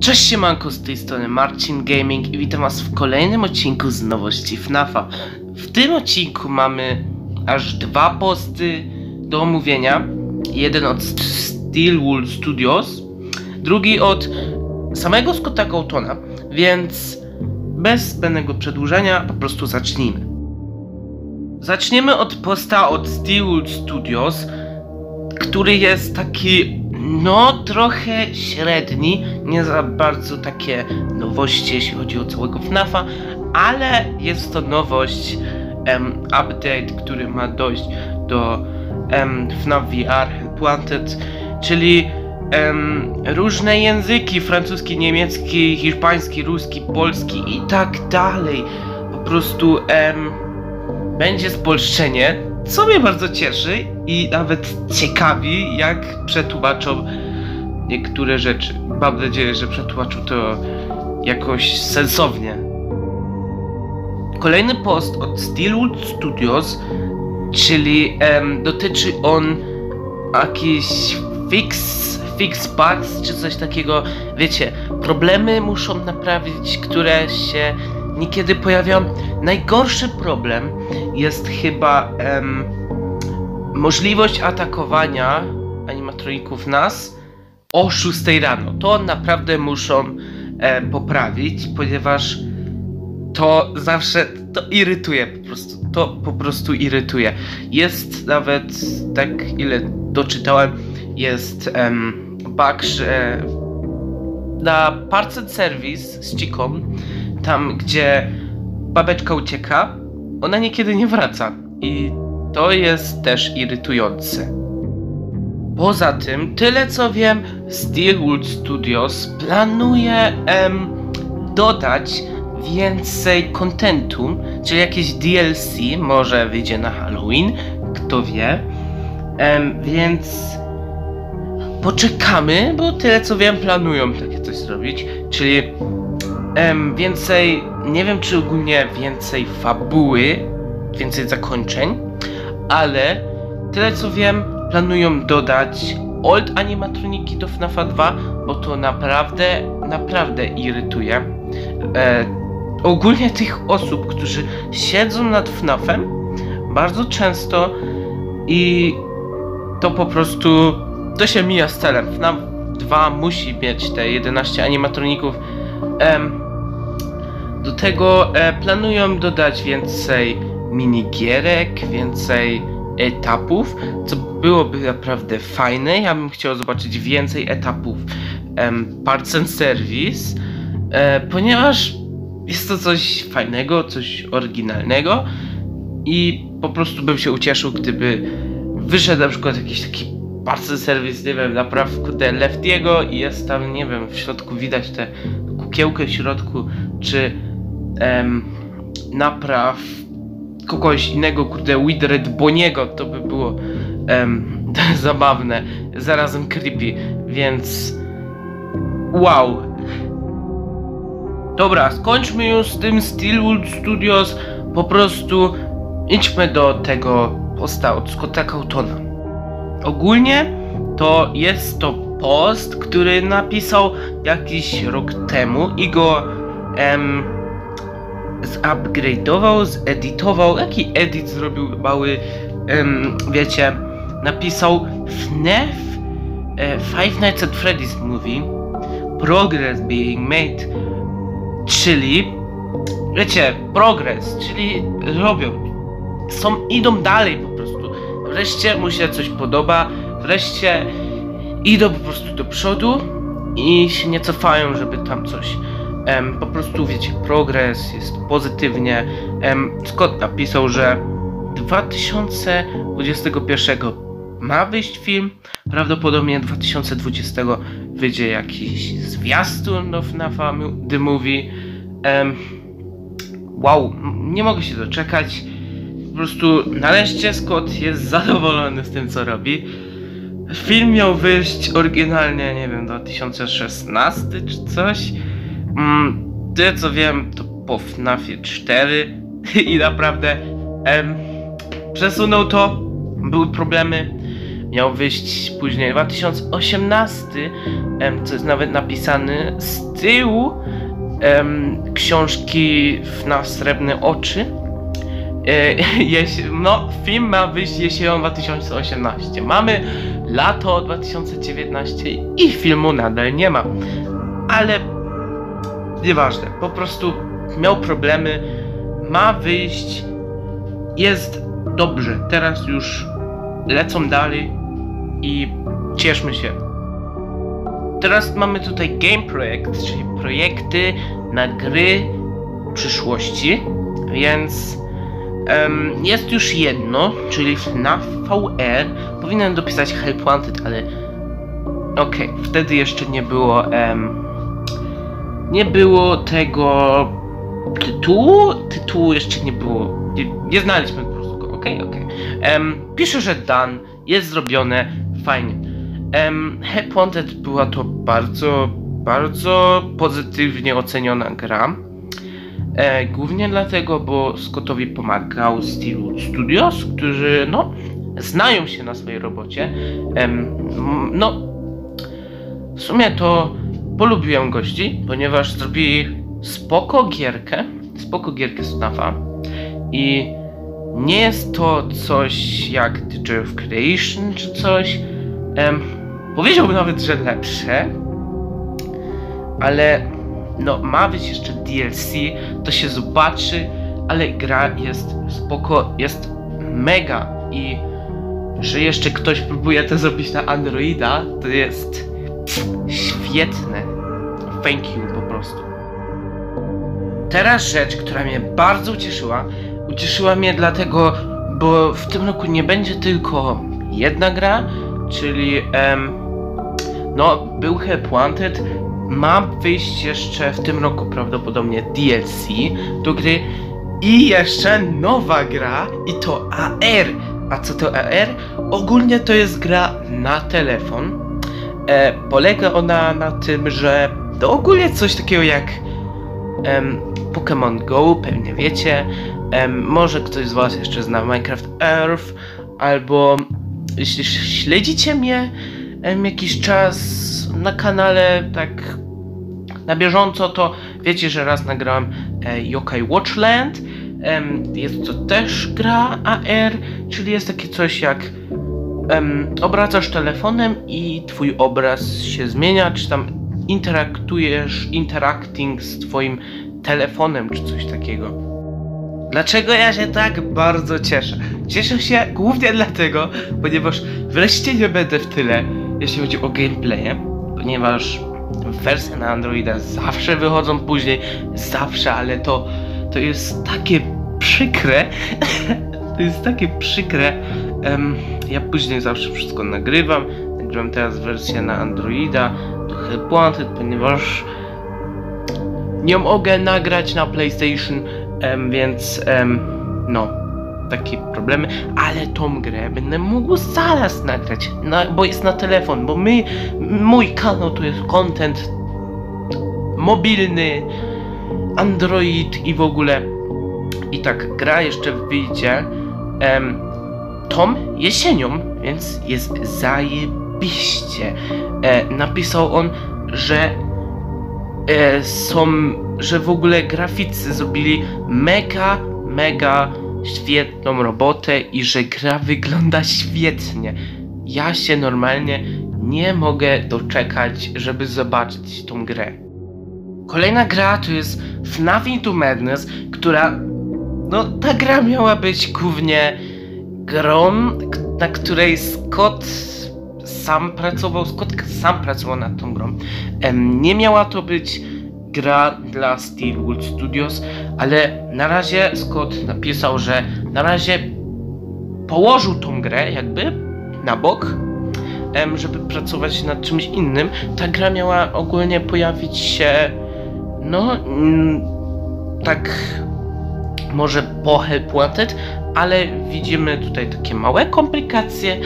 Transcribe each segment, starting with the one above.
Cześć siemanko, z tej strony Marcin Gaming i witam was w kolejnym odcinku z nowości FNAFa. W tym odcinku mamy aż dwa posty do omówienia. Jeden od Steelwool Studios, drugi od samego Scotta Coutona, więc bez zbędnego przedłużenia po prostu zacznijmy. Zaczniemy od posta od Steelwool Studios, który jest taki, no trochę średni, nie za bardzo takie nowości, jeśli chodzi o całego FNAFa, ale jest to nowość, update, który ma dojść do FNAF VR Planted, czyli różne języki, francuski, niemiecki, hiszpański, ruski, polski i tak dalej. Po prostu będzie spolszczenie, co mnie bardzo cieszy i nawet ciekawi, jak przetłumaczą niektóre rzeczy. Mam nadzieję, że przetłumaczą to jakoś sensownie. Kolejny post od Steelwood Studios, czyli em, dotyczy on jakiś fix, fix bugs czy coś takiego. Wiecie, problemy muszą naprawić, które się niekiedy pojawiają. Najgorszy problem jest chyba em, możliwość atakowania animatroników nas o 6 rano. To naprawdę muszą e, poprawić, ponieważ to zawsze to irytuje po prostu. To po prostu irytuje. Jest nawet tak ile doczytałem, jest em, bug, że na and Service z Ciką, tam gdzie babeczka ucieka, ona niekiedy nie wraca. I to jest też irytujące. Poza tym, tyle co wiem, Steelwood Studios planuje em, dodać więcej kontentu, czyli jakieś DLC, może wyjdzie na Halloween, kto wie. Em, więc poczekamy, bo tyle co wiem, planują takie coś zrobić, czyli em, więcej, nie wiem czy ogólnie więcej fabuły, więcej zakończeń, ale tyle co wiem, planują dodać old animatroniki do FNAFa 2, bo to naprawdę, naprawdę irytuje. E, ogólnie tych osób, którzy siedzą nad FNAFem, bardzo często i to po prostu, to się mija z celem. FNAF 2 musi mieć te 11 animatroników. Em, do tego e, planują dodać więcej minigierek, więcej etapów, co byłoby naprawdę fajne. Ja bym chciał zobaczyć więcej etapów em, Parts and Service, e, ponieważ jest to coś fajnego, coś oryginalnego i po prostu bym się ucieszył, gdyby wyszedł na przykład jakiś taki Parts and Service, nie wiem, napraw te Leftiego i jest tam, nie wiem, w środku widać tę kukiełkę w środku, czy em, napraw kogoś innego, kurde, Widred Boniego, to by było em, zabawne, zarazem creepy, więc wow. Dobra, skończmy już z tym Steelwood Studios, po prostu idźmy do tego posta od Scotta Coutona. Ogólnie to jest to post, który napisał jakiś rok temu i go em, zupgrade'ował, zedytował, jaki edit zrobił mały, em, wiecie, napisał FNAF e, Five Nights at Freddy's Movie Progress being made, czyli wiecie, progress, czyli robią, są, idą dalej po prostu, wreszcie mu się coś podoba, wreszcie idą po prostu do przodu i się nie cofają, żeby tam coś Em, po prostu wiecie, progres jest pozytywnie. Em, Scott napisał, że 2021 ma wyjść film, prawdopodobnie 2020 wyjdzie jakiś zwiastun do FNAFa The Movie. Em, wow, nie mogę się doczekać. Po prostu nareszcie Scott jest zadowolony z tym co robi. Film miał wyjść oryginalnie, nie wiem, 2016 czy coś. Mm, tyle co wiem, to po FNAFie 4 i naprawdę em, przesunął to, były problemy, miał wyjść później 2018, em, co jest nawet napisane z tyłu em, książki w na srebrne oczy. E, no, film ma wyjść jesienią 2018. Mamy lato 2019 i filmu nadal nie ma. Ale nieważne, po prostu miał problemy, ma wyjść, jest dobrze. Teraz już lecą dalej i cieszmy się. Teraz mamy tutaj Game Projekt, czyli projekty na gry przyszłości, więc em, jest już jedno, czyli na VR powinienem dopisać Help Wanted, ale okej, wtedy jeszcze nie było em, nie było tego tytułu, tytułu jeszcze nie było, nie, nie znaliśmy po prostu go, okej, okej. Em, Pisze, że done, jest zrobione, fajnie. Em, Help Wanted była to bardzo, bardzo pozytywnie oceniona gra. E, głównie dlatego, bo Scottowi pomagał Steelwood Studios, którzy no, znają się na swojej robocie. No, w sumie to polubiłem gości, ponieważ zrobili spoko gierkę, spoko gierkę Snafa i nie jest to coś jak The of Creation czy coś. Em, powiedziałbym nawet, że lepsze, ale no ma być jeszcze DLC, to się zobaczy, ale gra jest spoko, jest mega i że jeszcze ktoś próbuje to zrobić na Androida, to jest świetne. You po prostu. Teraz rzecz, która mnie bardzo ucieszyła. Ucieszyła mnie dlatego, bo w tym roku nie będzie tylko jedna gra, czyli em, no, był Help Wanted. Ma wyjść jeszcze w tym roku prawdopodobnie DLC do gry i jeszcze nowa gra i to AR. A co to AR? Ogólnie to jest gra na telefon. E, polega ona na tym, że to ogólnie coś takiego jak em, Pokémon Go, pewnie wiecie. Em, może ktoś z Was jeszcze zna Minecraft Earth, albo jeśli śledzicie mnie em, jakiś czas na kanale, tak na bieżąco, to wiecie, że raz nagrałem e, Yokai Watchland. Jest to też gra AR, czyli jest takie coś jak em, obracasz telefonem i twój obraz się zmienia, czy tam interaktujesz, interacting z twoim telefonem, czy coś takiego. Dlaczego ja się tak bardzo cieszę? Cieszę się głównie dlatego, ponieważ wreszcie nie będę w tyle, jeśli chodzi o gameplaye, ponieważ wersje na Androida zawsze wychodzą później, zawsze, ale to, to jest takie przykre, to jest takie przykre. Em, ja później zawsze wszystko nagrywam, nagrywam teraz wersję na Androida, błędy, ponieważ nie mogę nagrać na PlayStation, em, więc em, no, takie problemy, ale tą grę będę mógł zaraz nagrać, na, bo jest na telefon, bo my, mój kanał to jest content mobilny, Android i w ogóle. I tak, gra jeszcze wyjdzie em, tą jesienią, więc jest zajebiście. E, napisał on, że e, są, że w ogóle graficy zrobili mega, mega świetną robotę i że gra wygląda świetnie. Ja się normalnie nie mogę doczekać, żeby zobaczyć tą grę. Kolejna gra to jest FNAF Into Madness, która no ta gra miała być głównie grą, na której Scott sam pracował, Scott sam pracował nad tą grą. Nie miała to być gra dla Steelwood Studios, ale na razie Scott napisał, że na razie położył tą grę jakby na bok, żeby pracować nad czymś innym. Ta gra miała ogólnie pojawić się, no, mm, tak może po Help Wanted, ale widzimy tutaj takie małe komplikacje,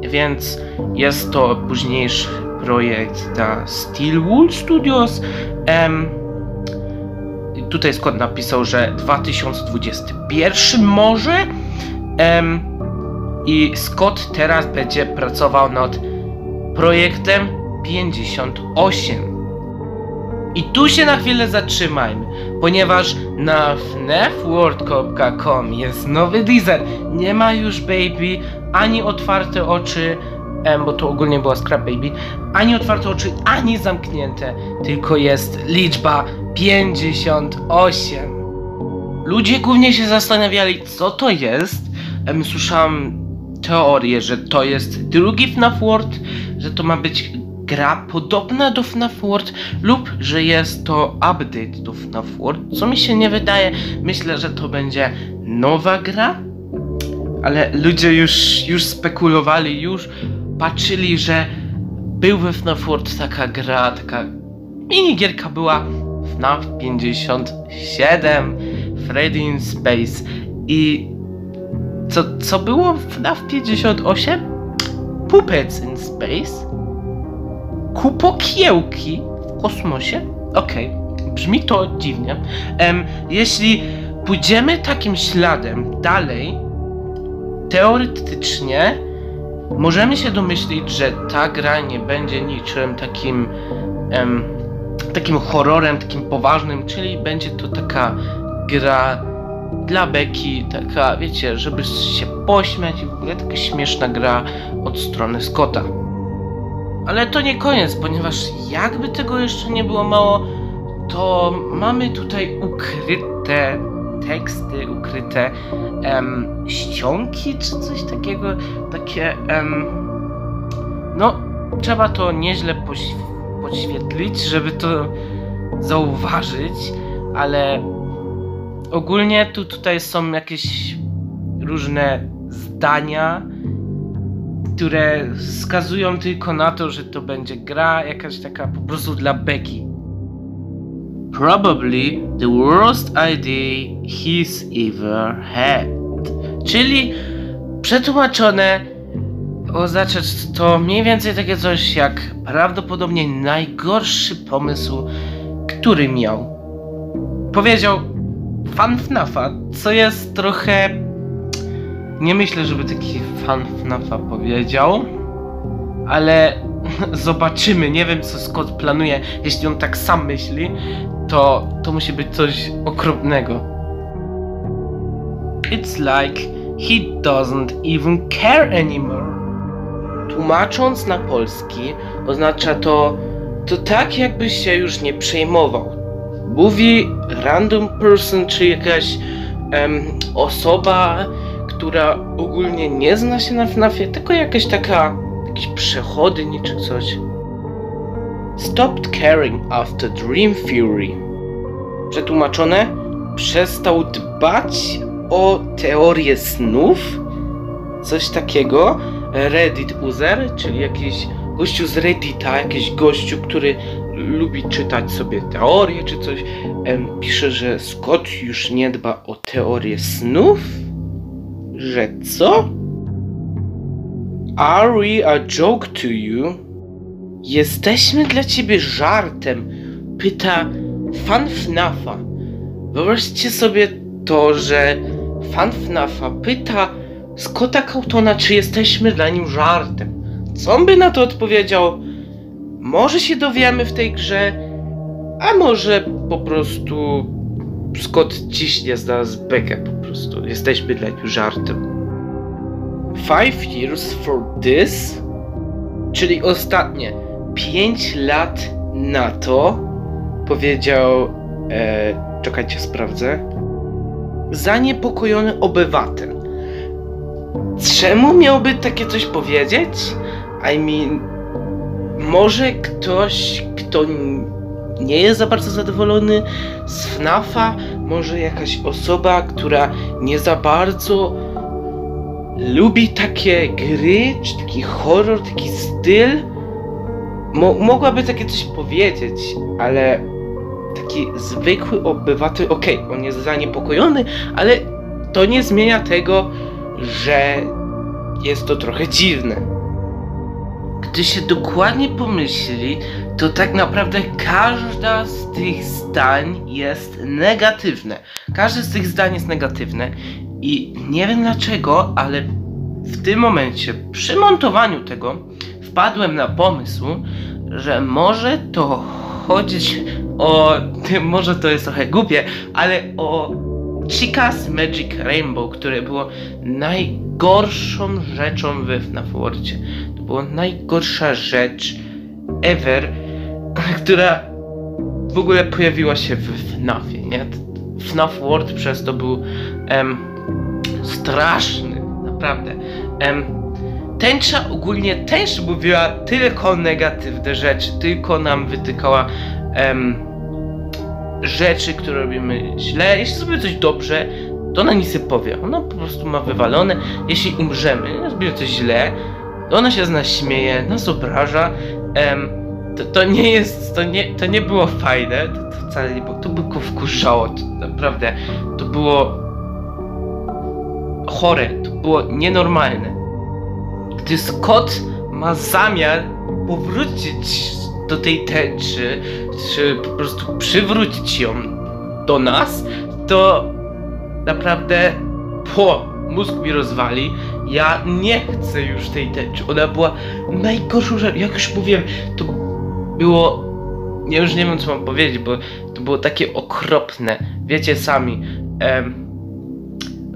więc jest to późniejszy projekt dla Steelwood Studios. Tutaj Scott napisał, że 2021 może. I Scott teraz będzie pracował nad projektem 58. I tu się na chwilę zatrzymajmy, ponieważ na fnafworld.com jest nowy design. Nie ma już baby, ani otwarte oczy, em, bo to ogólnie była scrap baby, ani otwarte oczy, ani zamknięte, tylko jest liczba 58. Ludzie głównie się zastanawiali, co to jest. Em, słyszałem teorię, że to jest drugi FNAF World, że to ma być gra podobna do FNAF World lub że jest to update do FNAF World, co mi się nie wydaje. Myślę, że to będzie nowa gra, ale ludzie już, już spekulowali, już patrzyli, że był we FNAF World taka gra, taka minigierka była FNAF 57 Freddy in Space i co, co było w FNAF 58? Puppets in Space? Kupokiełki w kosmosie? Okej, brzmi to dziwnie. Em, jeśli pójdziemy takim śladem dalej, teoretycznie możemy się domyślić, że ta gra nie będzie niczym takim em, takim horrorem, takim poważnym, czyli będzie to taka gra dla beki, taka, wiecie, żeby się pośmiać i w ogóle taka śmieszna gra od strony Scotta. Ale to nie koniec, ponieważ jakby tego jeszcze nie było mało, to mamy tutaj ukryte teksty, ukryte em, ściągi czy coś takiego, takie em, no trzeba to nieźle poś podświetlić, żeby to zauważyć, ale ogólnie tu tutaj są jakieś różne zdania, które wskazują tylko na to, że to będzie gra jakaś taka po prostu dla beki. Probably the worst idea he's ever had. Czyli przetłumaczone oznaczać to mniej więcej takie coś jak prawdopodobnie najgorszy pomysł, który miał. Powiedział fan FNAFa, co jest trochę... Nie myślę, żeby taki fan FNAFa powiedział, ale zobaczymy, nie wiem co Scott planuje, jeśli on tak sam myśli, to, to musi być coś okropnego. It's like he doesn't even care anymore. Tłumacząc na polski, oznacza to, to tak jakby się już nie przejmował. Mówi random person, czy jakaś em, osoba, która ogólnie nie zna się na FNAFie, tylko jakaś taka, jakiś przechodni czy coś. Stopped caring after Dream Fury. Przetłumaczone, przestał dbać o teorię snów, coś takiego. Reddit user, czyli jakiś gościu z Reddita, jakiś gościu, który lubi czytać sobie teorie czy coś, pisze, że Scott już nie dba o teorię snów? Że co? Are we a joke to you? Jesteśmy dla ciebie żartem, pyta fan FNAFa. Wyobraźcie sobie to, że fan FNAFa pyta Scotta Cautona, czy jesteśmy dla nim żartem. Co on by na to odpowiedział? Może się dowiemy w tej grze, a może po prostu Scott ciśnie z nas po prostu. Jesteśmy dla nim żartem. Five years for this? Czyli ostatnie 5 lat na to powiedział e, czekajcie, sprawdzę. Zaniepokojony obywatel. Czemu miałby takie coś powiedzieć? I mean, może ktoś, kto nie jest za bardzo zadowolony z FNAFa, może jakaś osoba, która nie za bardzo lubi takie gry, czy taki horror, taki styl, mo mogłaby takie coś powiedzieć, ale taki zwykły obywatel, okej, on jest zaniepokojony, ale to nie zmienia tego, że jest to trochę dziwne. Gdy się dokładnie pomyśli, to tak naprawdę każda z tych zdań jest negatywne. Każde z tych zdań jest negatywne i nie wiem dlaczego, ale w tym momencie, przy montowaniu tego, wpadłem na pomysł, że może to chodzić o. Może to jest trochę głupie, ale o Chicas Magic Rainbow, które było najgorszą rzeczą we FNAF Worldzie. To była najgorsza rzecz ever, która w ogóle pojawiła się w FNAFie, nie? FNAF World przez to był em, straszny, naprawdę. Em, tęcza ogólnie też mówiła tylko negatywne rzeczy, tylko nam wytykała em, rzeczy, które robimy źle. Jeśli zrobimy coś dobrze, to ona nic nie powie. Ona po prostu ma wywalone. Jeśli umrzemy, zrobimy coś źle, to ona się z nas śmieje, nas obraża. Em, to, to nie jest, to nie, to nie było fajne, to, to wcale nie było, to by go wkurzało, to naprawdę, to było chore, to było nienormalne. Gdy Scott ma zamiar powrócić do tej tęczy, czy po prostu przywrócić ją do nas, to naprawdę po mózg mi rozwali. Ja nie chcę już tej tęczy. Ona była najgorszą rzeczą. Jak już mówiłem, to było. Ja już nie wiem co mam powiedzieć, bo to było takie okropne. Wiecie sami. Em,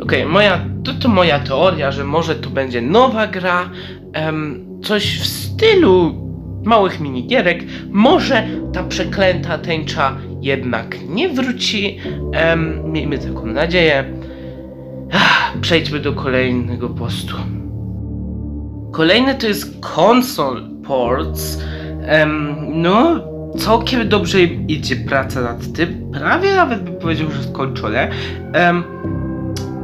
Okej, moja, to, to moja teoria, że może to będzie nowa gra, em, coś w stylu małych minigierek. Może ta przeklęta tęcza jednak nie wróci. Em, miejmy taką nadzieję. Ach, przejdźmy do kolejnego postu. Kolejny to jest console ports. Em, no, całkiem dobrze idzie praca nad tym. Prawie nawet bym powiedział, że skończone. Em,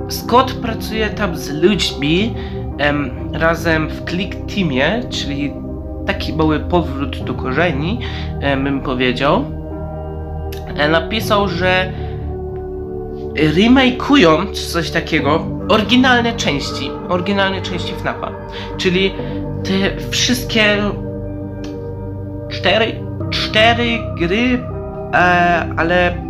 Scott pracuje tam z ludźmi em, razem w Click Teamie, czyli taki mały powrót do korzeni, bym powiedział. E, napisał, że remake'ują coś takiego oryginalne części, oryginalne części FNAFa, czyli te wszystkie cztery, cztery gry, e, ale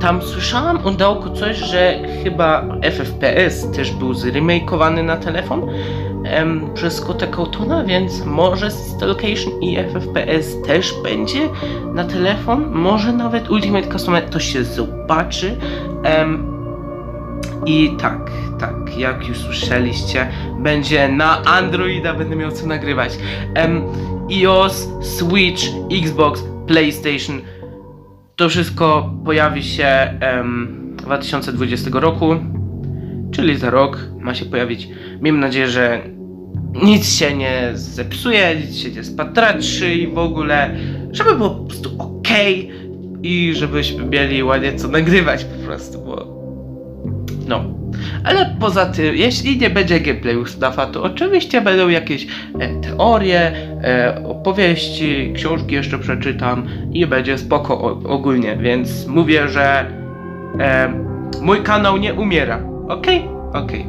tam słyszałam o Dałku coś, że chyba FFPS też był zremakeowany na telefon em, przez Scotta Cautona, więc może Location i FFPS też będzie na telefon, może nawet Ultimate Customer to się zobaczy. Em, I tak, tak, jak już słyszeliście, będzie na Androida, będę miał co nagrywać. iOS, Switch, Xbox, PlayStation. To wszystko pojawi się em, 2020 roku, czyli za rok ma się pojawić. Miejmy nadzieję, że nic się nie zepsuje, nic się nie spatraczy i w ogóle, żeby było po prostu ok i żebyśmy mieli ładnie co nagrywać po prostu, bo no. Ale poza tym, jeśli nie będzie gameplayu Snafa, to oczywiście będą jakieś e, teorie, e, opowieści, książki jeszcze przeczytam i będzie spoko o, ogólnie, więc mówię, że e, mój kanał nie umiera. Okej? Okej.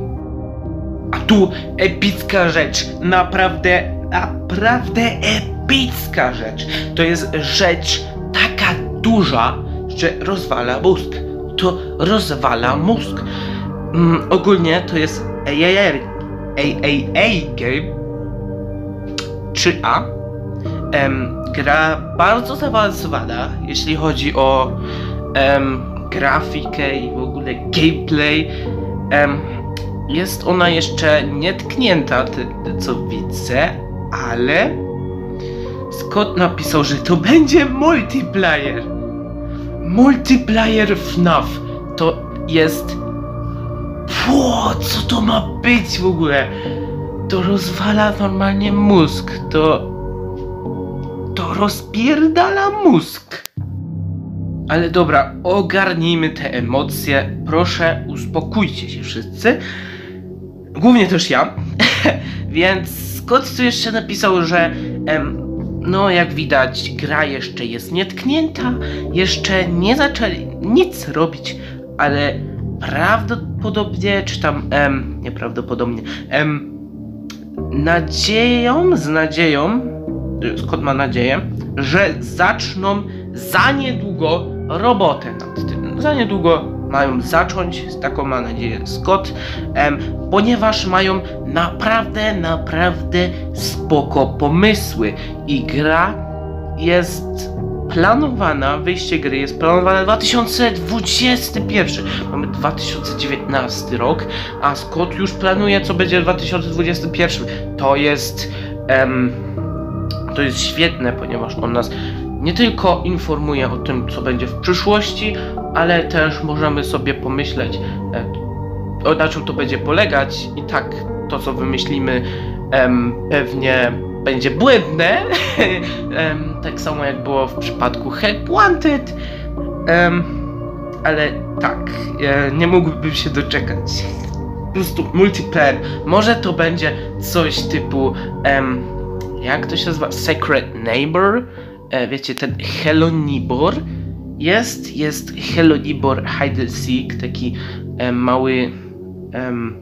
A tu epicka rzecz, naprawdę, naprawdę epicka rzecz. To jest rzecz taka duża, że rozwala mózg. To rozwala mózg. Mm, ogólnie to jest AAA, AAA game 3A. Em, gra bardzo zaawansowana, jeśli chodzi o grafikę i w ogóle gameplay. Jest ona jeszcze nietknięta, ty, ty, co widzę, ale Scott napisał, że to będzie multiplayer. Multiplayer FNAF to jest. Pło, co to ma być w ogóle? To rozwala normalnie mózg. To. To rozpierdala mózg. Ale dobra, ogarnijmy te emocje. Proszę, uspokójcie się wszyscy. Głównie też ja. Więc Scott tu jeszcze napisał, że em, no jak widać gra jeszcze jest nietknięta, jeszcze nie zaczęli nic robić, ale prawdopodobnie, czy tam em, nieprawdopodobnie, nadzieją, z nadzieją, Scott ma nadzieję, że zaczną za niedługo robotę nad tym. Za niedługo mają zacząć, taką ma nadzieję Scott, em, ponieważ mają naprawdę, naprawdę spoko pomysły i gra jest planowana, wyjście gry jest planowane na 2021. Mamy 2019 rok, a Scott już planuje, co będzie w 2021. To jest. Em, to jest świetne, ponieważ on nas nie tylko informuje o tym, co będzie w przyszłości, ale też możemy sobie pomyśleć, e, na czym to będzie polegać. I tak to, co wymyślimy, em, pewnie będzie błędne. tak samo jak było w przypadku Help Wanted. Ale tak, e, nie mógłbym się doczekać. Po prostu multiplayer. Może to będzie coś typu. Jak to się nazywa? Secret Neighbor? E, wiecie, ten Hello Neighbor. Jest, jest Hello Neighbor Hide and Seek, taki em, mały. Em,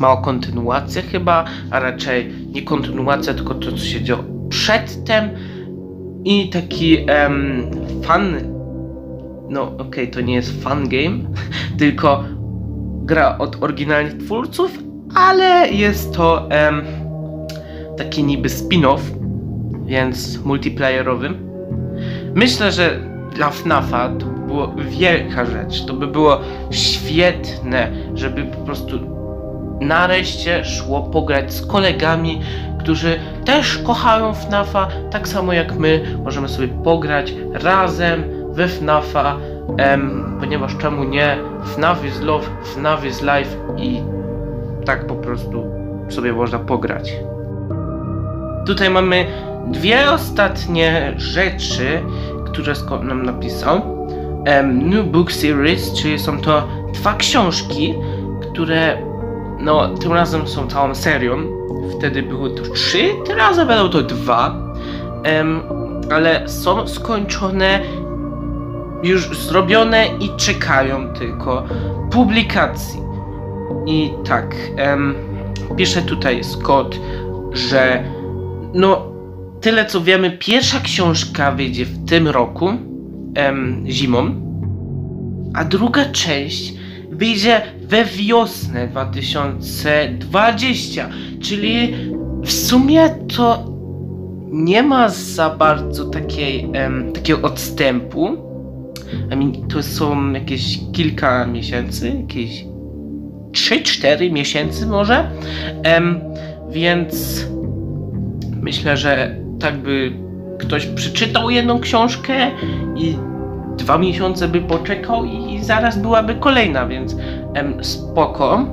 mała kontynuacja chyba, a raczej nie kontynuacja, tylko to, co się działo przedtem. I taki em, fun. No, okej, to nie jest fun game, tylko gra od oryginalnych twórców, ale jest to em, taki niby spin-off, więc multiplayerowy. Myślę, że dla FNAFa to by było wielka rzecz. To by było świetne, żeby po prostu nareszcie szło pograć z kolegami, którzy też kochają FNAFa, tak samo jak my. Możemy sobie pograć razem we FNAFa, em, ponieważ czemu nie? FNAF is love, FNAF is life i tak po prostu sobie można pograć. Tutaj mamy dwie ostatnie rzeczy, które Scott nam napisał. Em, New Book Series, czyli są to dwa książki, które no tym razem są całą serią. Wtedy było to trzy, tym razem będą to dwa. Em, ale są skończone, już zrobione i czekają tylko publikacji. I tak, em, pisze tutaj Scott, że no tyle co wiemy, pierwsza książka wyjdzie w tym roku, zimą, a druga część wyjdzie we wiosnę 2020, czyli w sumie to nie ma za bardzo takiej, em, takiego odstępu. I mean, to są jakieś kilka miesięcy, jakieś 3-4 miesięcy może. Em, więc myślę, że tak by ktoś przeczytał jedną książkę i dwa miesiące by poczekał i zaraz byłaby kolejna, więc em, spoko.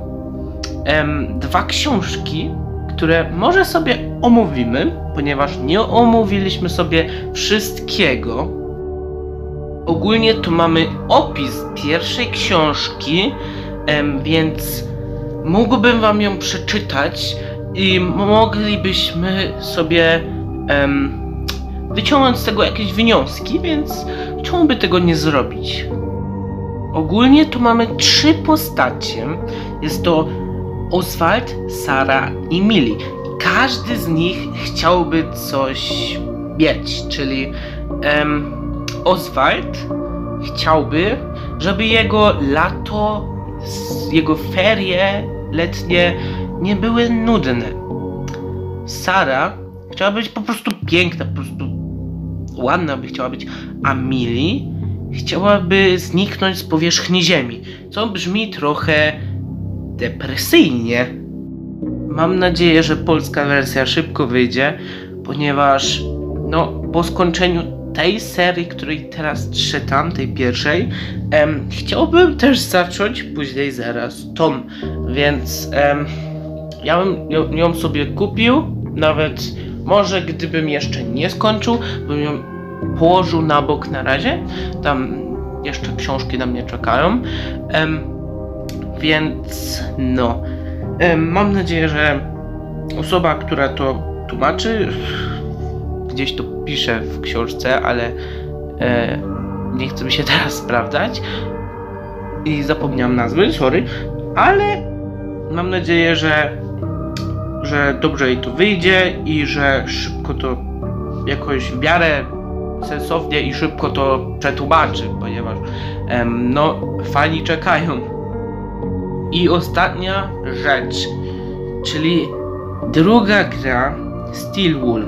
Em, dwa książki, które może sobie omówimy, ponieważ nie omówiliśmy sobie wszystkiego. Ogólnie tu mamy opis pierwszej książki, em, więc mógłbym wam ją przeczytać i moglibyśmy sobie em, wyciągnąć z tego jakieś wnioski, więc czemu by tego nie zrobić? Ogólnie tu mamy trzy postacie. Jest to Oswald, Sara i Millie. Każdy z nich chciałby coś mieć, czyli em, Oswald chciałby, żeby jego lato, jego ferie letnie nie były nudne. Sara chciała być po prostu piękna, po prostu ładna by chciała być, a Millie chciałaby zniknąć z powierzchni Ziemi, co brzmi trochę depresyjnie. Mam nadzieję, że polska wersja szybko wyjdzie, ponieważ no, po skończeniu tej serii, której teraz czytam, tej pierwszej, em, chciałbym też zacząć później zaraz tą, więc em, ja bym ją, ją sobie kupił, nawet może gdybym jeszcze nie skończył, bym ją położył na bok na razie. Tam jeszcze książki na mnie czekają. Em, więc no. Em, mam nadzieję, że osoba, która to tłumaczy, gdzieś to pisze w książce, ale e, nie chcę mi się teraz sprawdzać. I zapomniałem nazwy, sorry. Ale mam nadzieję, że, że dobrze jej to wyjdzie i że szybko to jakoś w miarę sensownie i szybko to przetłumaczy, ponieważ em, no fani czekają. I ostatnia rzecz, czyli druga gra Steel Wool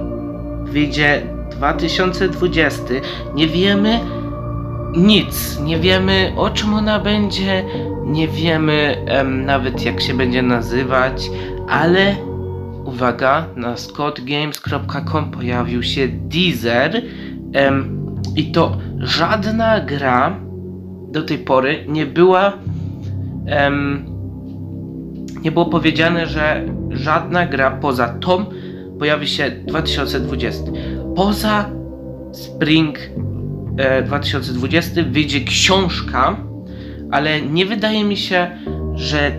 wyjdzie 2020. Nie wiemy nic, nie wiemy o czym ona będzie, nie wiemy em, nawet jak się będzie nazywać, ale uwaga, na scottgames.com pojawił się Deezer em, i to żadna gra do tej pory nie była em, nie było powiedziane, że żadna gra poza tą pojawi się 2020. Poza Spring e, 2020 wyjdzie książka, ale nie wydaje mi się, że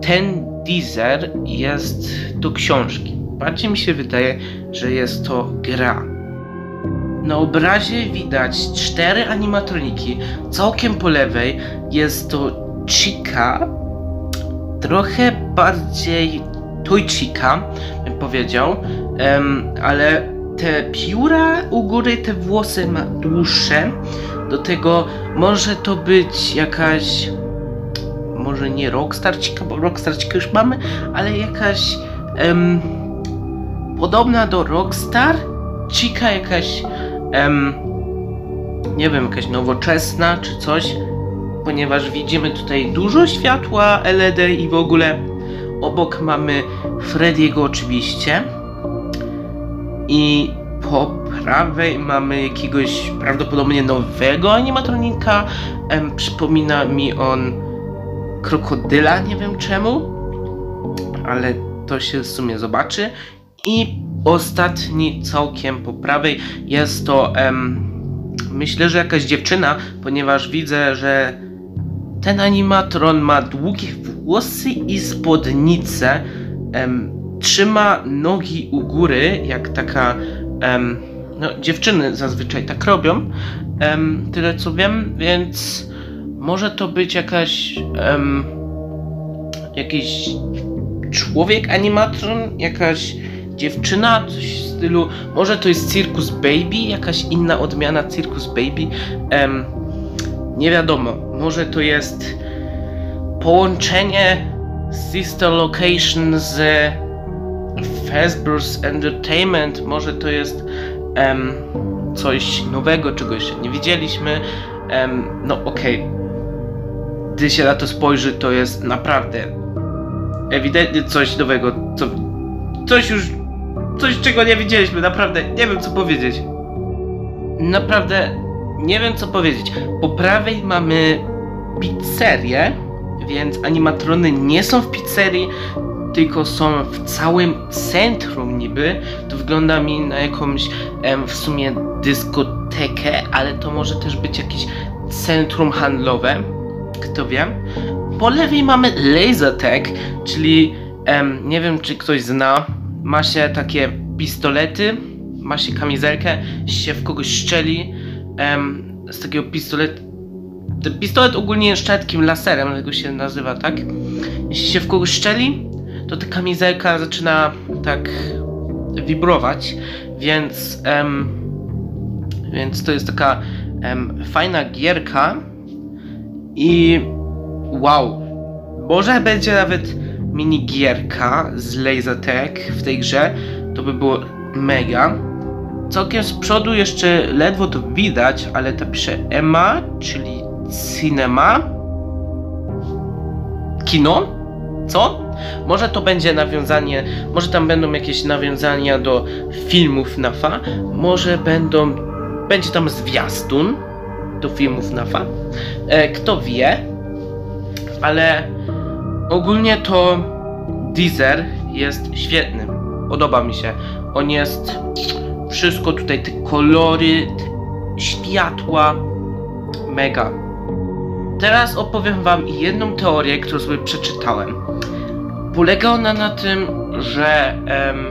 ten teaser jest do książki. Bardziej mi się wydaje, że jest to gra. Na obrazie widać cztery animatroniki. Całkiem po lewej jest to Chica, trochę bardziej Toychika, bym powiedział, em, ale te pióra u góry, te włosy ma dłuższe. Do tego może to być jakaś, może nie Rockstarcika, bo Rockstarcika już mamy, ale jakaś em, podobna do Rockstar, Chica jakaś, em, nie wiem, jakaś nowoczesna czy coś, ponieważ widzimy tutaj dużo światła LED i w ogóle obok mamy Frediego oczywiście. I po prawej mamy jakiegoś prawdopodobnie nowego animatronika. Em, przypomina mi on krokodyla, nie wiem czemu, ale to się w sumie zobaczy. I ostatni całkiem po prawej jest to em, myślę, że jakaś dziewczyna, ponieważ widzę, że ten animatron ma długie włosy i spódnicę. Em, trzyma nogi u góry, jak taka. Em, no, dziewczyny zazwyczaj tak robią. Tyle co wiem, więc może to być jakaś. Jakiś człowiek animatron, jakaś dziewczyna, coś w stylu. Może to jest Circus Baby, jakaś inna odmiana Circus Baby. Nie wiadomo, może to jest połączenie Sister Location z Fazbear's Entertainment, może to jest coś nowego, czego jeszcze nie widzieliśmy. Em, no okej, gdy się na to spojrzy, to jest naprawdę ewidentnie coś nowego, co, coś już, coś czego nie widzieliśmy, naprawdę nie wiem co powiedzieć. Naprawdę nie wiem co powiedzieć. Po prawej mamy pizzerię, więc animatrony nie są w pizzerii, tylko są w całym centrum niby. To wygląda mi na jakąś em, w sumie dyskotekę, ale to może też być jakieś centrum handlowe. Kto wie? Po lewej mamy Lasertag, czyli em, nie wiem czy ktoś zna. Ma się takie pistolety, ma się kamizelkę, się w kogoś szczeli em, z takiego pistoletu. Pistolet ogólnie jest szczetkim laserem, dlatego się nazywa tak. Jeśli się w kogoś szczeli, to ta kamizelka zaczyna tak wibrować, więc em, więc to jest taka em, fajna gierka i wow, może będzie nawet mini gierka z Lasertag w tej grze, to by było mega. Całkiem z przodu jeszcze ledwo to widać, ale to pisze EMA, czyli Cinema. Kino? Co? Może to będzie nawiązanie, może tam będą jakieś nawiązania do filmów NAFA, może będą, będzie tam zwiastun do filmów NAFA. E, kto wie, ale ogólnie to Deezer jest świetny. Podoba mi się. On jest wszystko tutaj, te kolory, te światła, mega. Teraz opowiem wam jedną teorię, którą sobie przeczytałem. Polega ona na tym, że em,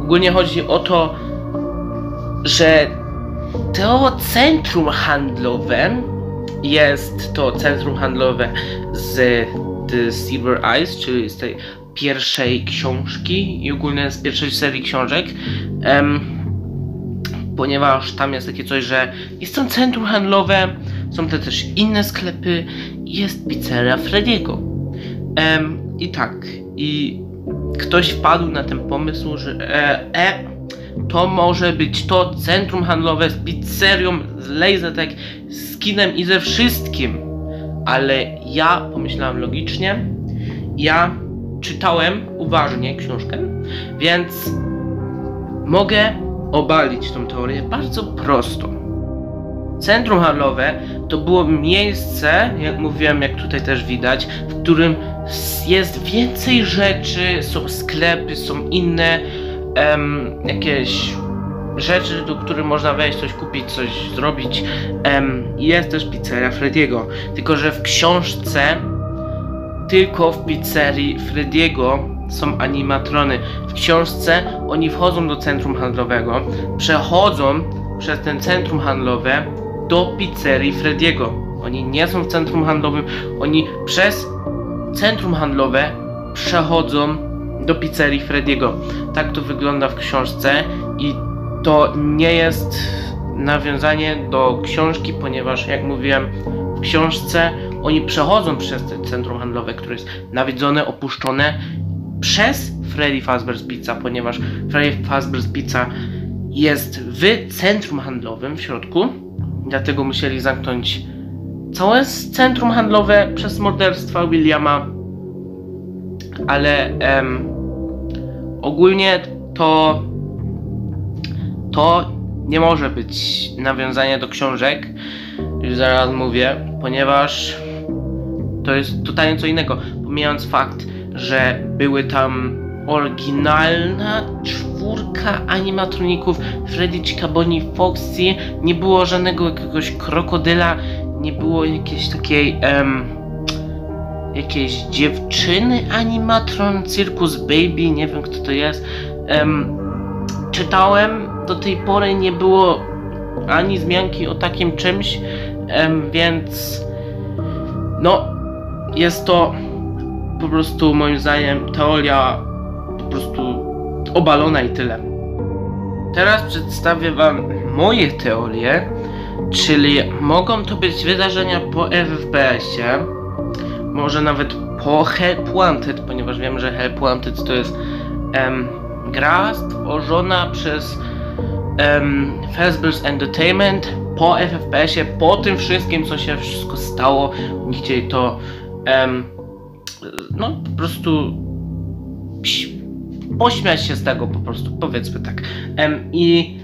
ogólnie chodzi o to, że to centrum handlowe jest to centrum handlowe z The Silver Eyes, czyli z tej pierwszej książki i ogólnie z pierwszej serii książek. Em, ponieważ tam jest takie coś, że jest tam centrum handlowe, są te też inne sklepy jest pizzeria Frediego. Em, I tak, i ktoś wpadł na ten pomysł, że e, e, to może być to centrum handlowe z pizzerią, z lasertek, z kinem i ze wszystkim. Ale ja pomyślałem logicznie, ja czytałem uważnie książkę, więc mogę obalić tą teorię bardzo prosto. Centrum handlowe to było miejsce, jak mówiłem, jak tutaj też widać, w którym jest więcej rzeczy, są sklepy, są inne em, jakieś rzeczy, do których można wejść, coś kupić, coś zrobić. Em, jest też pizzeria Frediego, tylko że w książce tylko w pizzerii Frediego są animatrony. W książce oni wchodzą do centrum handlowego, przechodzą przez ten centrum handlowe do pizzerii Frediego. Oni nie są w centrum handlowym, oni przez centrum handlowe przechodzą do pizzerii Frediego. Tak to wygląda w książce i to nie jest nawiązanie do książki, ponieważ jak mówiłem w książce oni przechodzą przez te centrum handlowe, które jest nawiedzone, opuszczone przez Freddy Fazbear's Pizza, ponieważ Freddy Fazbear's Pizza jest w centrum handlowym w środku, dlatego musieli zamknąć całe centrum handlowe przez morderstwa Williama, ale em, ogólnie to to nie może być nawiązanie do książek, już zaraz mówię, ponieważ to jest totalnie co innego. Pomijając fakt, że były tam oryginalna czwórka animatroników Freddy, Chica, Bonnie, Foxy, nie było żadnego jakiegoś krokodyla, nie było jakiejś takiej em, jakiejś dziewczyny animatron, Circus Baby, nie wiem kto to jest. Em, czytałem, do tej pory nie było ani wzmianki o takim czymś, em, więc no jest to po prostu moim zdaniem teoria po prostu obalona i tyle. Teraz przedstawię wam moje teorie, czyli mogą to być wydarzenia po FFPS-ie, może nawet po Help Wanted, ponieważ wiem, że Help Wanted to jest em, gra stworzona przez em, Fazbear's Entertainment po FFPS-ie, po tym wszystkim, co się wszystko stało, oni chcieli to em, no po prostu pośmiać się z tego po prostu, powiedzmy tak. Em, I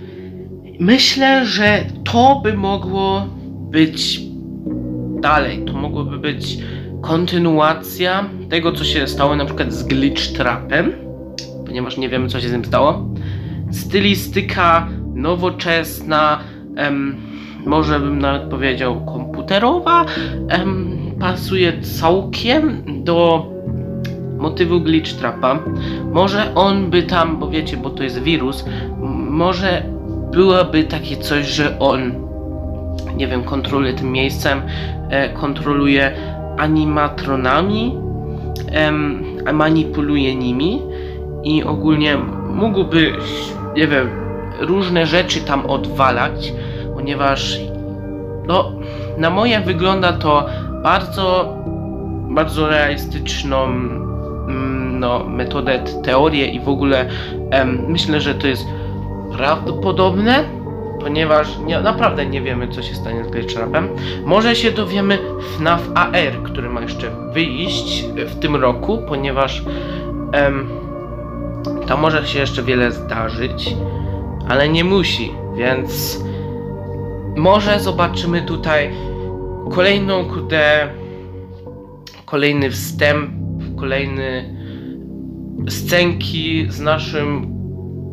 myślę, że to by mogło być dalej, to mogłoby być kontynuacja tego, co się stało na przykład z Glitch Trapem, ponieważ nie wiemy, co się z nim stało. Stylistyka nowoczesna, em, może bym nawet powiedział komputerowa, em, pasuje całkiem do motywu Glitch Trapa. Może on by tam, bo wiecie, bo to jest wirus, może byłoby takie coś, że on, nie wiem, kontroluje tym miejscem, e, kontroluje animatronami, em, manipuluje nimi i ogólnie mógłby, nie wiem, różne rzeczy tam odwalać, ponieważ no, na moje wygląda to bardzo, bardzo realistyczną mm, no, metodę, teorię i w ogóle em, myślę, że to jest prawdopodobne, ponieważ nie, naprawdę nie wiemy, co się stanie z Glitchrapem. Może się dowiemy FNAF AR, który ma jeszcze wyjść w tym roku, ponieważ em, tam może się jeszcze wiele zdarzyć, ale nie musi, więc może zobaczymy tutaj kolejną kurde kolejny wstęp, kolejny scenki z naszym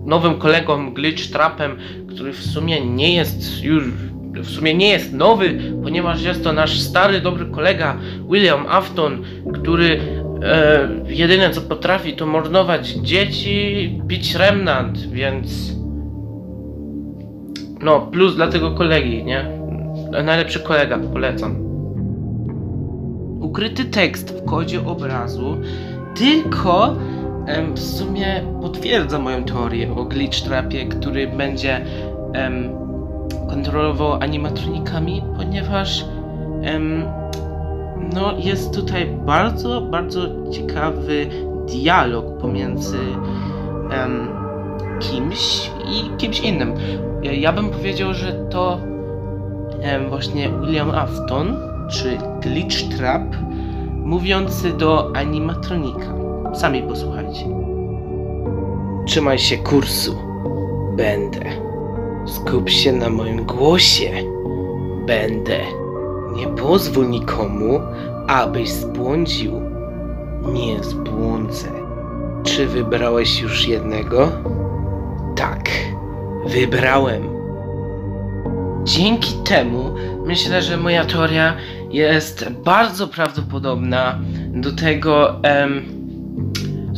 nowym kolegą Glitch Trapem, który w sumie nie jest już w sumie nie jest nowy, ponieważ jest to nasz stary, dobry kolega William Afton, który e, jedyne co potrafi to mordować dzieci, bić remnant, więc no plus dla tego kolegi, nie? Najlepszy kolega, polecam. Ukryty tekst w kodzie obrazu tylko em, w sumie potwierdza moją teorię o glitch trapie, który będzie em, kontrolował animatronikami, ponieważ em, no, jest tutaj bardzo, bardzo ciekawy dialog pomiędzy em, kimś i kimś innym. Ja, ja bym powiedział, że to właśnie William Afton, czy Glitch Trap, mówiący do animatronika. Sami posłuchajcie. Trzymaj się kursu. Będę. Skup się na moim głosie. Będę. Nie pozwól nikomu, abyś zbłądził. Nie zbłądzę. Czy wybrałeś już jednego? Tak, wybrałem. Dzięki temu myślę, że moja teoria jest bardzo prawdopodobna do tego. Em,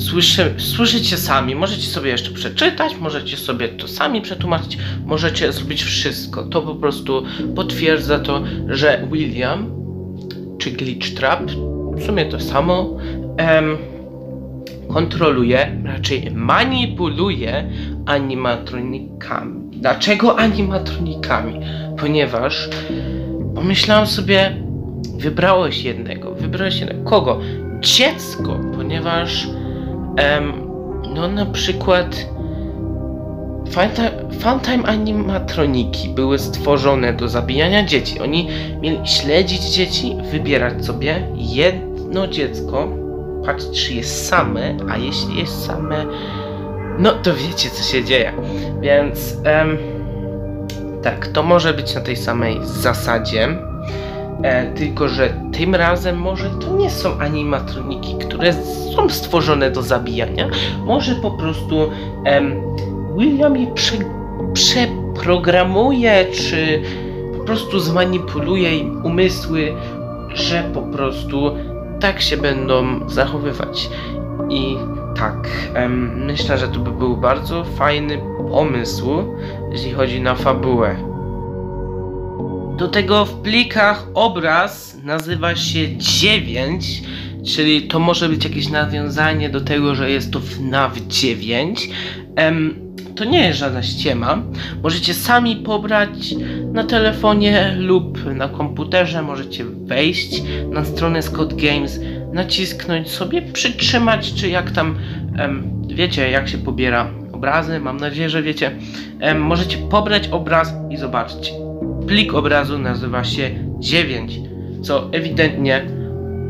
słyszy, słyszycie sami, możecie sobie jeszcze przeczytać, możecie sobie to sami przetłumaczyć, możecie zrobić wszystko. To po prostu potwierdza to, że William czy Glitch Trap, w sumie to samo, em, kontroluje, raczej manipuluje animatronikami. Dlaczego animatronikami? Ponieważ pomyślałem sobie, wybrałeś jednego, wybrałeś jednego. Kogo? Dziecko, ponieważ no na przykład Funtime, animatroniki były stworzone do zabijania dzieci. Oni mieli śledzić dzieci, wybierać sobie jedno dziecko, patrzeć czy jest same, a jeśli jest same, no to wiecie co się dzieje. Więc tak, to może być na tej samej zasadzie. E, tylko, że tym razem może to nie są animatroniki, które są stworzone do zabijania. Może po prostu em, William je prze, przeprogramuje, czy po prostu zmanipuluje im umysły, że po prostu tak się będą zachowywać. I tak, em, myślę, że to by był bardzo fajny pomysł, jeśli chodzi na fabułę. Do tego w plikach obraz nazywa się 9, czyli to może być jakieś nawiązanie do tego, że jest to FNAF 9. Em, to nie jest żadna ściema. Możecie sami pobrać na telefonie lub na komputerze. Możecie wejść na stronę Scott Games, nacisknąć sobie, przytrzymać, czy jak tam, em, wiecie, jak się pobiera obrazy. Mam nadzieję, że wiecie. Em, możecie pobrać obraz i zobaczyć. Plik obrazu nazywa się 9, co ewidentnie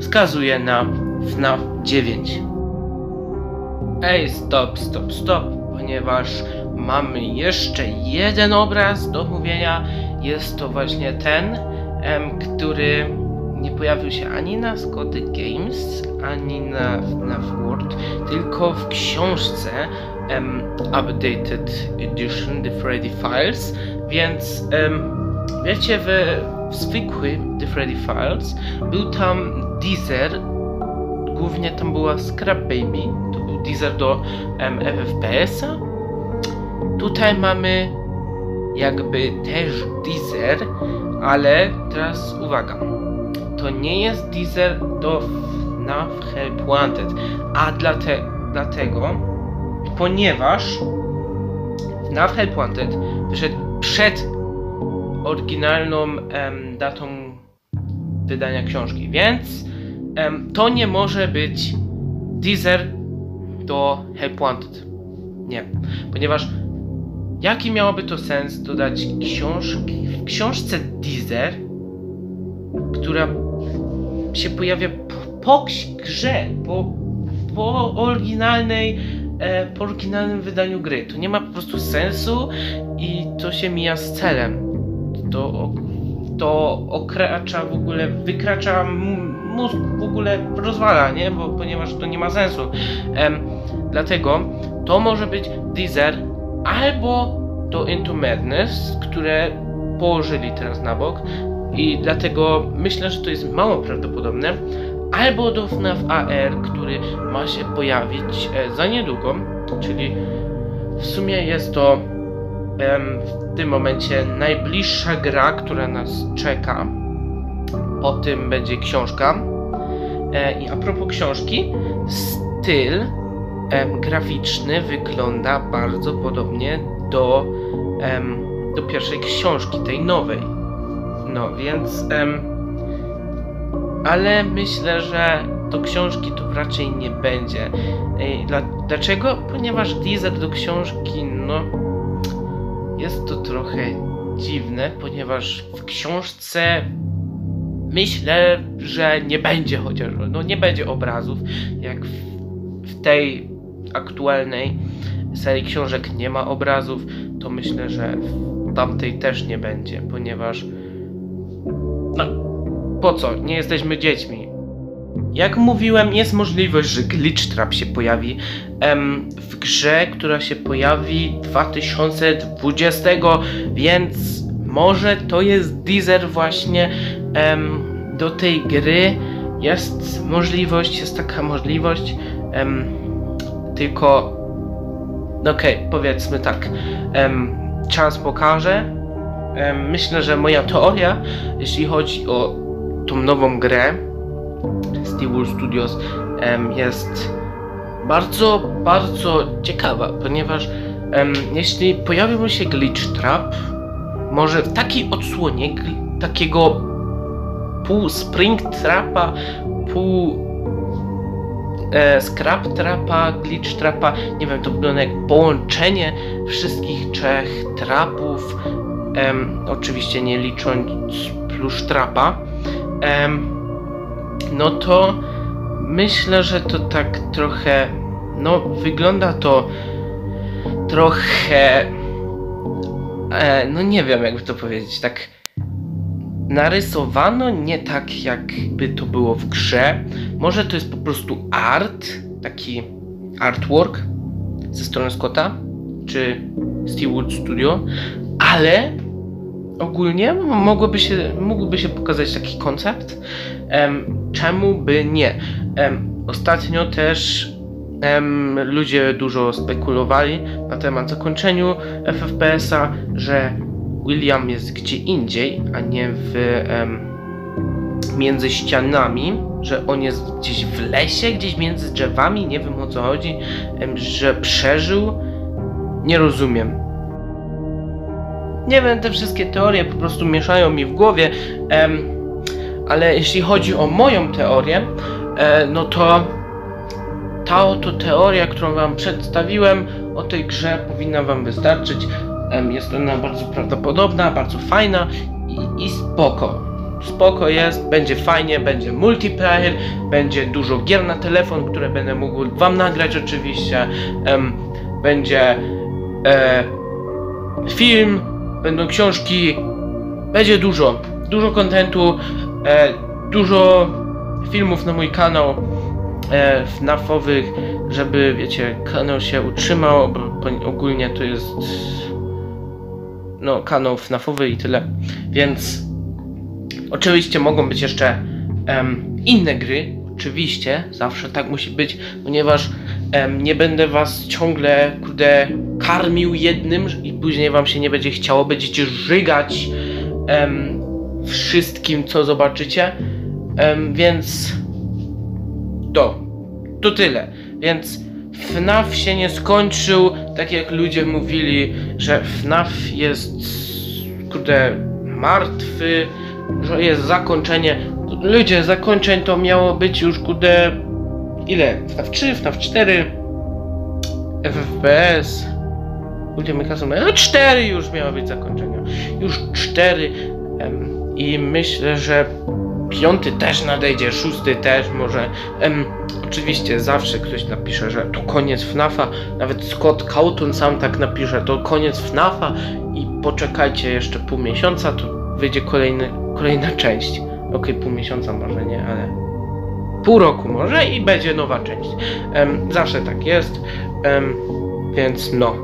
wskazuje na FNAF 9. Ej, stop, stop, stop, ponieważ mamy jeszcze jeden obraz do omówienia. Jest to właśnie ten, em, który nie pojawił się ani na Scott Games, ani na FNAF World, tylko w książce em, Updated Edition The Freddy Files, więc em, wiecie, w, w zwykły The Freddy Files był tam Deezer, głównie tam była Scrap Baby, to był Deezer do em, FFPS-a. Tutaj mamy jakby też Deezer, ale teraz uwaga, to nie jest Deezer do FNAF Help Wanted, a dlate, dlatego, ponieważ FNAF Help Wanted wyszedł przed oryginalną datą wydania książki, więc to nie może być teaser do Help Wanted. Nie, ponieważ jaki miałoby to sens dodać książki w książce teaser, która się pojawia po, grze, po, po oryginalnej e, po oryginalnym wydaniu gry. To nie ma po prostu sensu i to się mija z celem. To, to okracza w ogóle, wykracza mózg w ogóle rozwala, nie? Bo, ponieważ to nie ma sensu. Dlatego to może być Deezer albo to Into Madness, które położyli teraz na bok i dlatego myślę, że to jest mało prawdopodobne, albo do FNAF AR, który ma się pojawić e, za niedługo, czyli w sumie jest to em, w tym momencie najbliższa gra, która nas czeka. Po tym będzie książka. E, I a propos książki, styl graficzny wygląda bardzo podobnie do do pierwszej książki, tej nowej. No więc. Ale myślę, że do książki to raczej nie będzie. Dla, dlaczego? Ponieważ teaser do książki, no. Jest to trochę dziwne, ponieważ w książce myślę, że nie będzie chociaż, no nie będzie obrazów, jak w, w tej aktualnej serii książek nie ma obrazów, to myślę, że w tamtej też nie będzie, ponieważ no po co? Nie jesteśmy dziećmi. Jak mówiłem, jest możliwość, że Glitch Trap się pojawi em, w grze, która się pojawi 2020, więc może to jest teaser właśnie em, do tej gry. Jest możliwość, jest taka możliwość, em, tylko okej, powiedzmy tak, em, czas pokaże. Myślę, że moja teoria, jeśli chodzi o tą nową grę, Steel Studios jest bardzo, bardzo ciekawa, ponieważ jeśli pojawił się Glitch Trap, może w takiej odsłonie takiego pół Spring Trapa, pół e, Scrap Trapa, Glitch Trapa, nie wiem, to wygląda jak połączenie wszystkich trzech trapów, em, oczywiście nie licząc plusz trapa. Em, no to myślę, że to tak trochę, no wygląda to trochę, e, no nie wiem jakby to powiedzieć, tak narysowano nie tak jakby to było w grze. Może to jest po prostu art, taki artwork ze strony Scotta czy Steelwood Studio, ale ogólnie mogłoby się, mógłby się pokazać taki koncept. Em, czemu by nie? Em, ostatnio też em, ludzie dużo spekulowali na temat zakończeniu FFPS-a, że William jest gdzie indziej, a nie w em, między ścianami, że on jest gdzieś w lesie, gdzieś między drzewami, nie wiem o co chodzi, em, że przeżył. Nie rozumiem. Nie wiem, te wszystkie teorie po prostu mieszają mi w głowie, em, ale jeśli chodzi o moją teorię, e, no to ta oto teoria, którą wam przedstawiłem o tej grze powinna wam wystarczyć. Jest ona bardzo prawdopodobna, bardzo fajna i, i spoko. Spoko jest, będzie fajnie, będzie multiplayer, będzie dużo gier na telefon, które będę mógł wam nagrać oczywiście. Będzie e, film, będą książki, będzie dużo, dużo kontentu, e, dużo filmów na mój kanał e, FNAF-owych, żeby wiecie, kanał się utrzymał, bo ogólnie to jest no, kanał FNAF-owy i tyle. Więc oczywiście mogą być jeszcze em, inne gry. Oczywiście, zawsze tak musi być, ponieważ em, nie będę was ciągle, kurde, karmił jednym i później wam się nie będzie chciało, będziecie żygać em, wszystkim, co zobaczycie. Więc to, to tyle. Więc FNAF się nie skończył, tak jak ludzie mówili, że FNAF jest, kurde, martwy, że jest zakończenie. Ludzie, zakończeń to miało być już, kurde, ile? FNAF 3, FNAF 4, FFPS. Mi każą, no 4 już miało być zakończenia. Już 4. Em, I myślę, że piąty też nadejdzie, szósty też może. Em, oczywiście zawsze ktoś napisze, że to koniec FNAFa. Nawet Scott Cawthon sam tak napisze, to koniec FNAFa i poczekajcie jeszcze pół miesiąca, to wyjdzie kolejny, kolejna część. Okej, pół miesiąca może nie, ale pół roku może i będzie nowa część. Em, zawsze tak jest, em, więc no.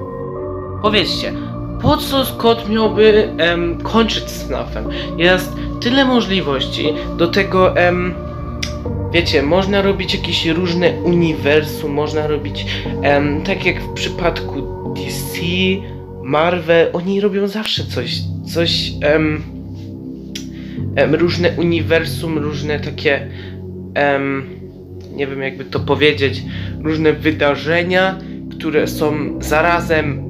Powiedzcie, po co Scott miałby em, kończyć z FNAFem? Jest tyle możliwości, do tego em, wiecie, można robić jakieś różne uniwersum, można robić em, tak jak w przypadku DC, Marvel, oni robią zawsze coś, coś em, em, różne uniwersum, różne takie em, nie wiem jakby to powiedzieć, różne wydarzenia, które są zarazem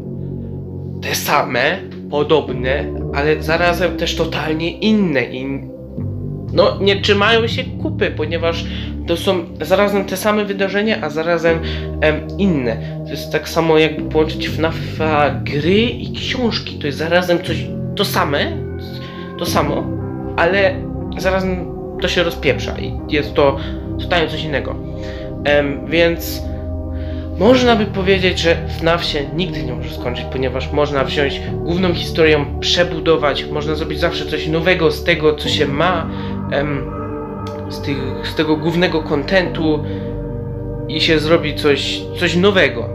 te same, podobne, ale zarazem też totalnie inne i no nie trzymają się kupy, ponieważ to są zarazem te same wydarzenia, a zarazem em, inne. To jest tak samo jakby połączyć FNAFa gry i książki. To jest zarazem coś to same, to samo, ale zarazem to się rozpieprza i jest to totalnie coś innego. Em, więc można by powiedzieć, że FNAF się nigdy nie może skończyć, ponieważ można wziąć główną historię, przebudować, można zrobić zawsze coś nowego z tego, co się ma, em, z, tych, z tego głównego kontentu i się zrobi coś, coś nowego.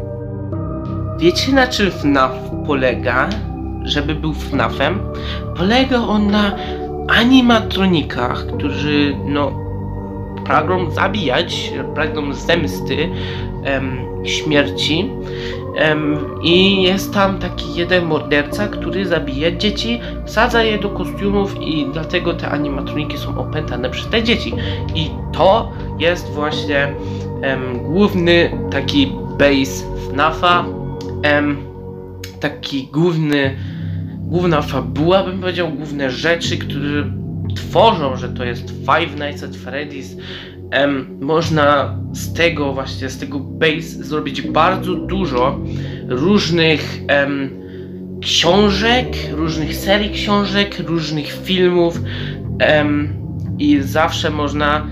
Wiecie na czym FNAF polega, żeby był FNAFem? Polega on na animatronikach, którzy no pragną zabijać, pragną zemsty, em, śmierci. Em, I jest tam taki jeden morderca, który zabija dzieci, wsadza je do kostiumów i dlatego te animatroniki są opętane przez te dzieci. I to jest właśnie em, główny taki base FNAFa, taki główny, główna fabuła, bym powiedział, główne rzeczy, które tworzą, że to jest Five Nights at Freddy's. Em, można z tego właśnie, z tego base zrobić bardzo dużo różnych em, książek, różnych serii książek, różnych filmów em, i zawsze można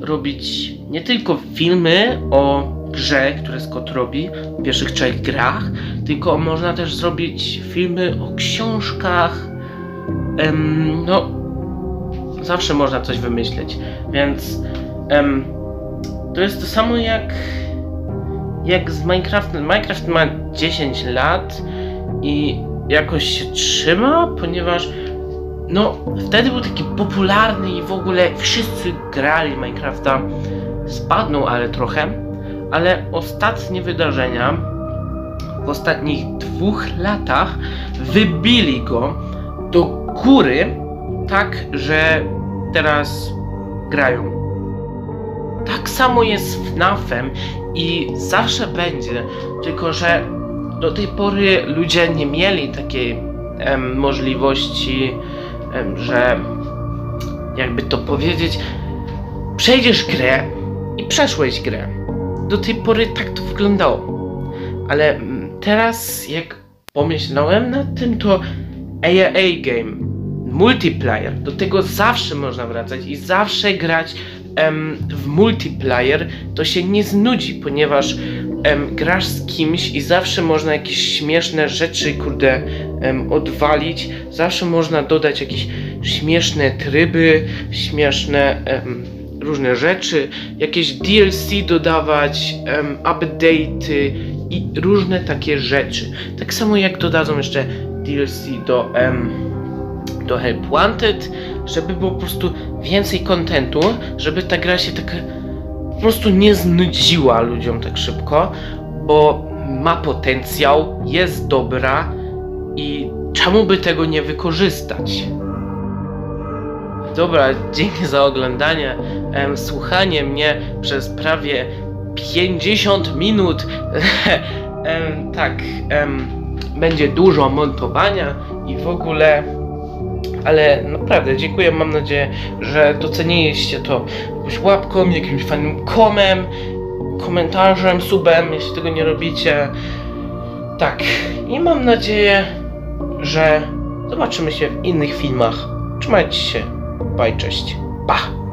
robić nie tylko filmy o grze, które Scott robi w pierwszych trzech grach, tylko można też zrobić filmy o książkach. No, zawsze można coś wymyśleć, więc em, to jest to samo jak jak z Minecraftem. Minecraft ma 10 lat i jakoś się trzyma, ponieważ no wtedy był taki popularny i w ogóle wszyscy grali Minecrafta. Spadnął ale trochę, ale ostatnie wydarzenia w ostatnich dwóch latach wybili go do góry tak, że teraz grają. Tak samo jest z FNAFem i zawsze będzie, tylko że do tej pory ludzie nie mieli takiej em, możliwości, em, że jakby to powiedzieć, przejdziesz grę i przeszłeś grę. Do tej pory tak to wyglądało. Ale mm, teraz jak pomyślałem nad tym, to AAA game, multiplayer, do tego zawsze można wracać i zawsze grać em, w multiplayer, to się nie znudzi, ponieważ em, grasz z kimś i zawsze można jakieś śmieszne rzeczy, kurde, em, odwalić, zawsze można dodać jakieś śmieszne tryby, śmieszne różne rzeczy, jakieś DLC dodawać, em, update'y i różne takie rzeczy. Tak samo jak dodadzą jeszcze DLC do, do Help Wanted, żeby było po prostu więcej kontentu, żeby ta gra się tak po prostu nie znudziła ludziom tak szybko, bo ma potencjał, jest dobra i czemu by tego nie wykorzystać? Dobra, dzięki za oglądanie, słuchanie mnie przez prawie 50 minut. tak, będzie dużo montowania i w ogóle. Ale naprawdę dziękuję, mam nadzieję, że doceniliście to jakąś łapką, jakimś fajnym komem, komentarzem, subem, jeśli tego nie robicie. Tak, i mam nadzieję, że zobaczymy się w innych filmach. Trzymajcie się, bye, cześć, pa!